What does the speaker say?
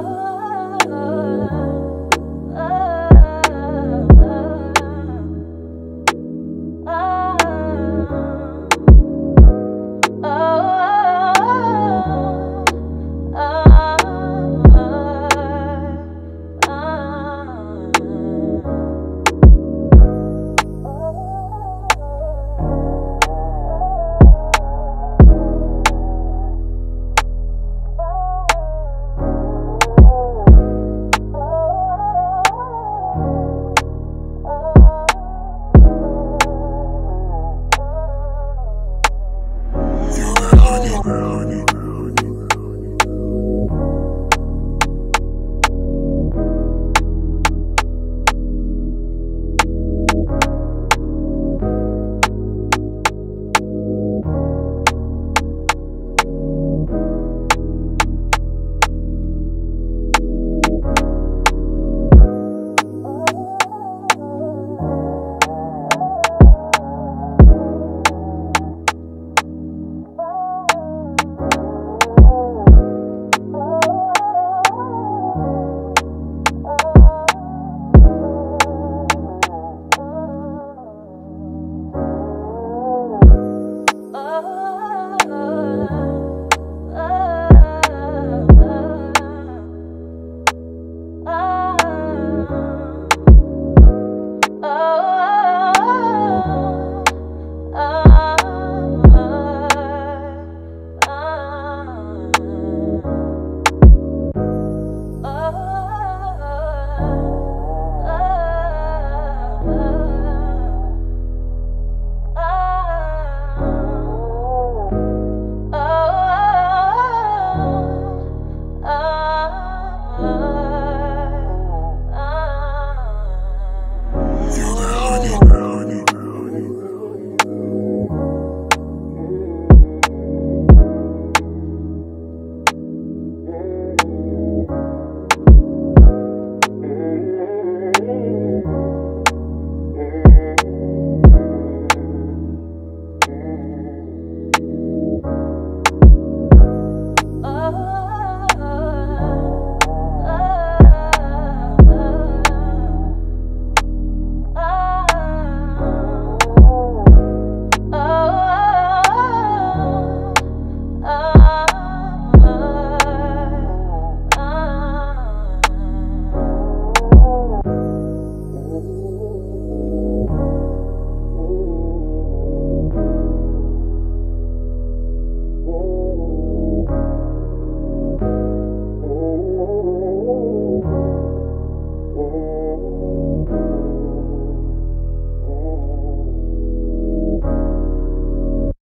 love. honey, honey.